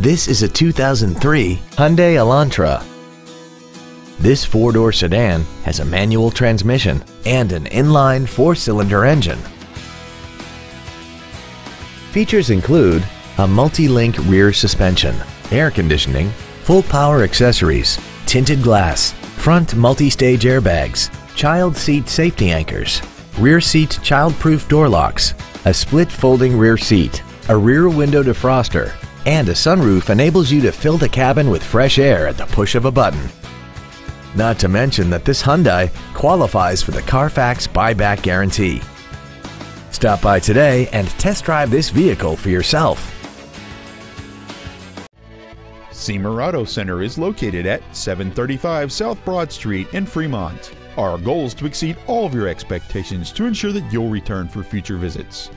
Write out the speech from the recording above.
This is a 2003 Hyundai Elantra. This four-door sedan has a manual transmission and an inline four-cylinder engine. Features include a multi-link rear suspension, air conditioning, full power accessories, tinted glass, front multi-stage airbags, child seat safety anchors, rear seat child-proof door locks, a split folding rear seat, a rear window defroster, and a sunroof enables you to fill the cabin with fresh air at the push of a button. Not to mention that this Hyundai qualifies for the Carfax buyback guarantee. Stop by today and test drive this vehicle for yourself. Siemer Auto Center is located at 735 South Broad Street in Fremont. Our goal is to exceed all of your expectations to ensure that you'll return for future visits.